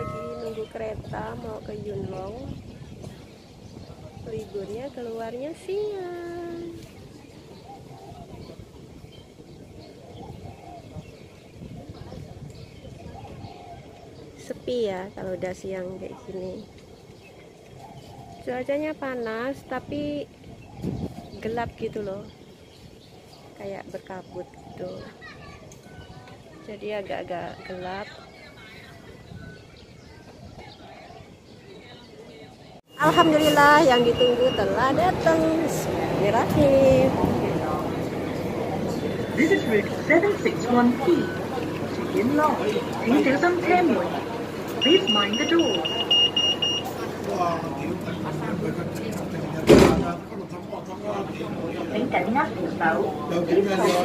nunggu kereta mau ke Yunlong. Liburnya keluarnya siang. Sepi ya kalau udah siang kayak gini. Cuacanya panas tapi gelap gitu loh. Kayak berkabut gitu. Jadi agak-agak gelap Alhamdulillah yang ditunggu telah datang Bismillahirrahmanirrahim This is route 761P to Yinlong. Please do some Tamil. Please mind the door. Kính cảnh nhắc của tàu.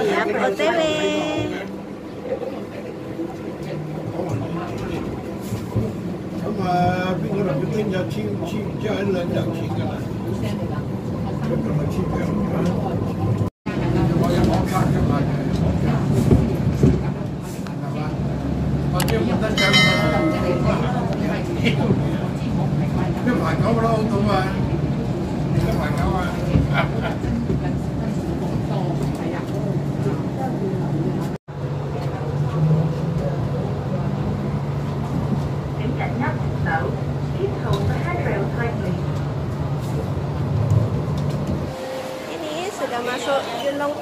Siap OTW 啊，边个能够听日签签，即系喺两日签㗎啦。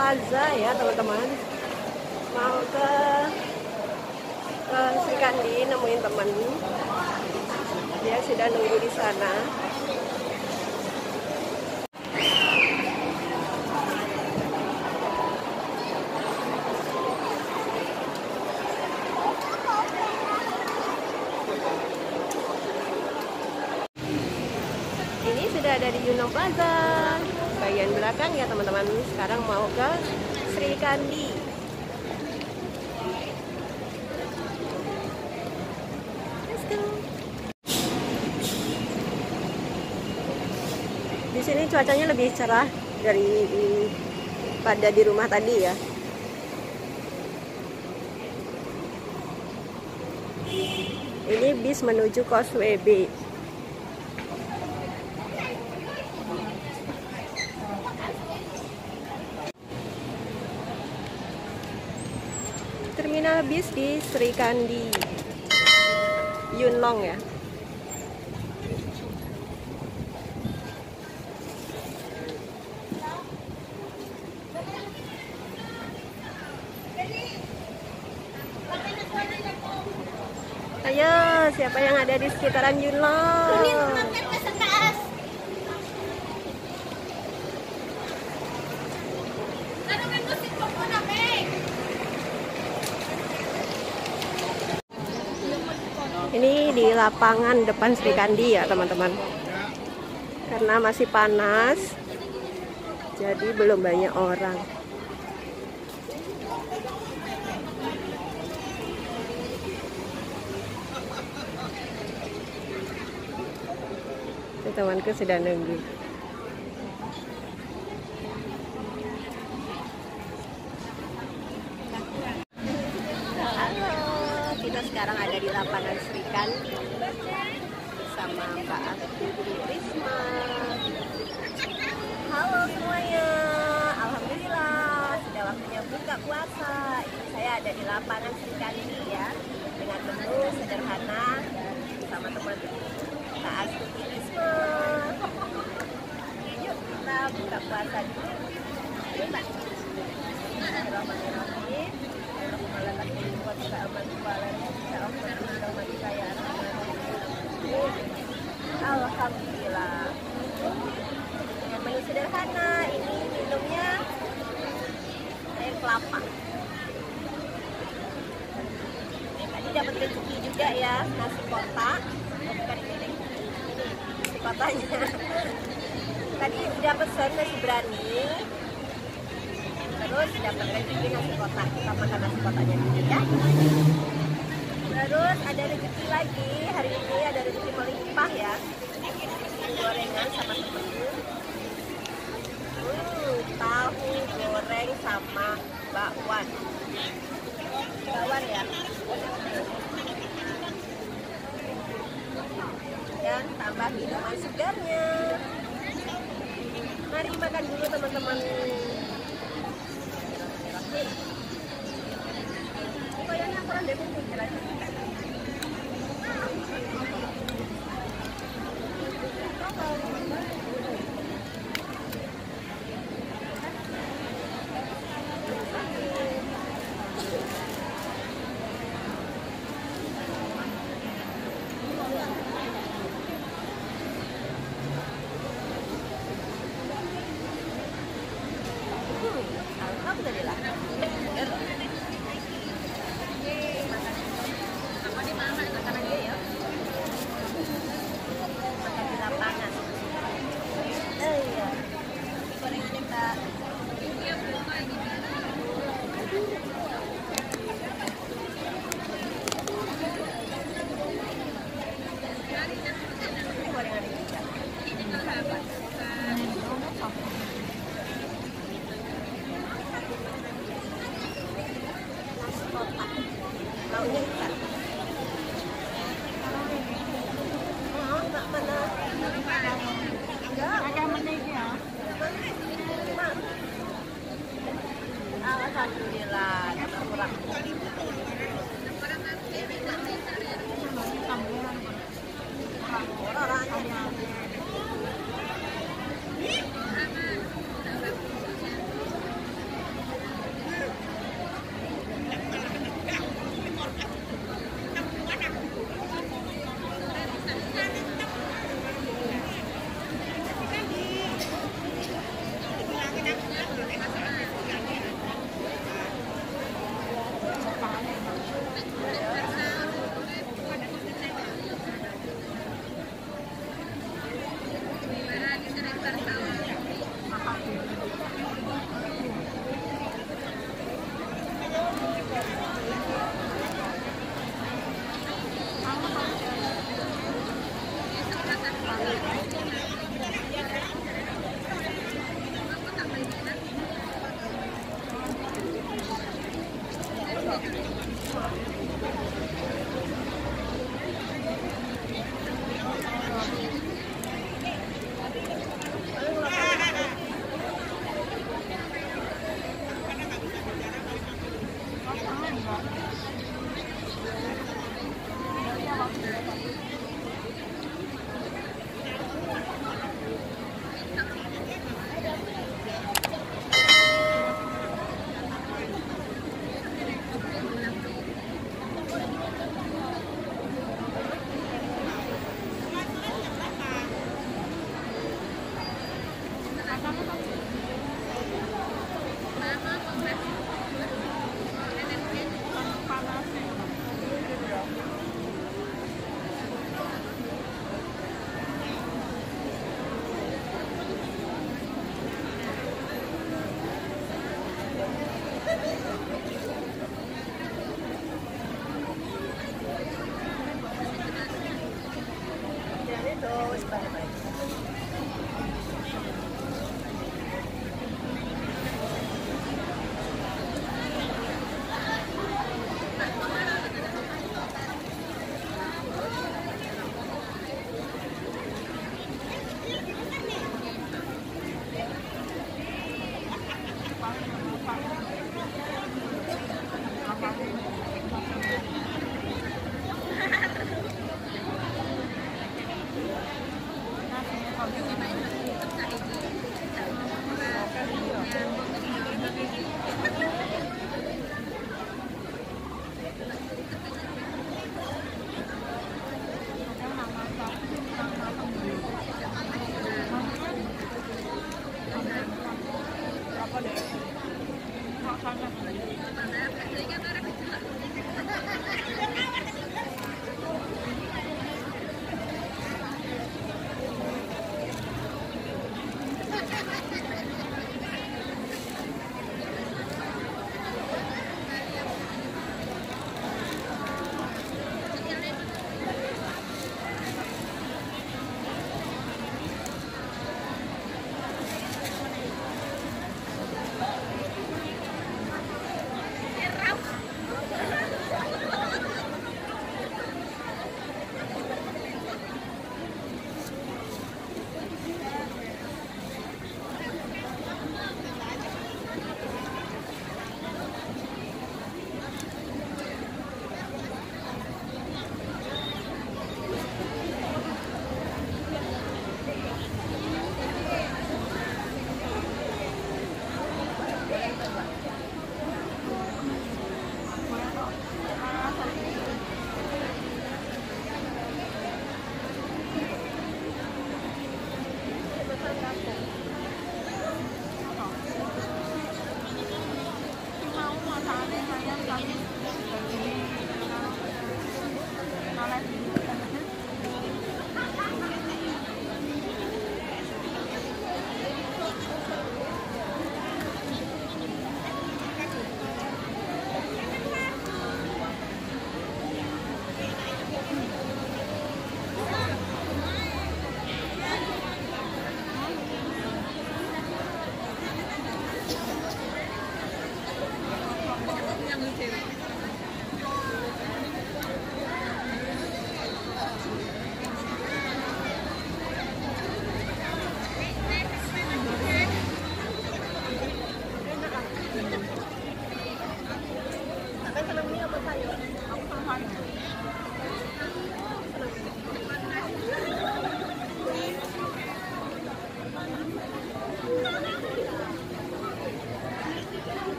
Plaza ya teman-teman. Mau ke ke Sri Kandi nemuin temen Dia sudah nunggu di sana. Ini sudah ada di Yunong Plaza. Belakang ya teman-teman. Sekarang mau ke Sri Kandi. Let's go. Di sini cuacanya lebih cerah dari pada di rumah tadi ya. Ini bis menuju Causeway Bay. Bis di Sri Kandi Yunlong ya Ayo, siapa yang ada di sekitaran Yunlong? Ini di lapangan depan Sri Kandi ya teman-teman. Karena masih panas, jadi belum banyak orang. Ini temanku sudah nunggu. Halo, kita sekarang ada di lapangan Sri Kandi bersama Mbak Astuti Risma. Halo semuanya, Alhamdulillah sudah waktunya buka puasa. Ini saya ada di Kandi ya, dengan menu sederhana bersama teman Risma. Yuk kita buka puasa dulu. Yuk Mbak. Alhamdulillah. Yang menu sederhana ini minumnya air kelapa. Tadi dapat juga ya nasi kotak. Bukan ini, nasi kotanya. Tadi udah pesen nasi berani, terus dapat rezeki nasi kotak kita makan nasi kotaknya dulu ya. Terus ada rezeki lagi. Hari ini ada rezeki melimpah ya. Gorengan sama temenku hmm, tahu goreng sama segarnya. Mari makan dulu teman-teman. Jadi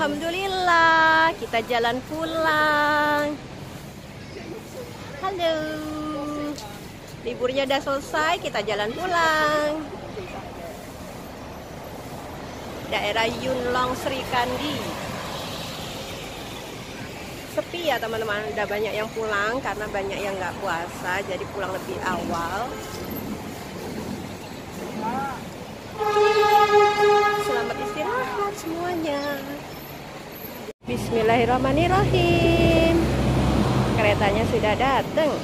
Alhamdulillah, kita jalan pulang. Halo. Liburnya udah selesai, kita jalan pulang. Daerah Yunlong Sri Kandi. Sepi ya teman-teman, udah banyak yang pulang karena banyak yang nggak puasa, jadi pulang lebih awal. Selamat istirahat semuanya. Bismillahirrahmanirrahim. Keretanya sudah datang.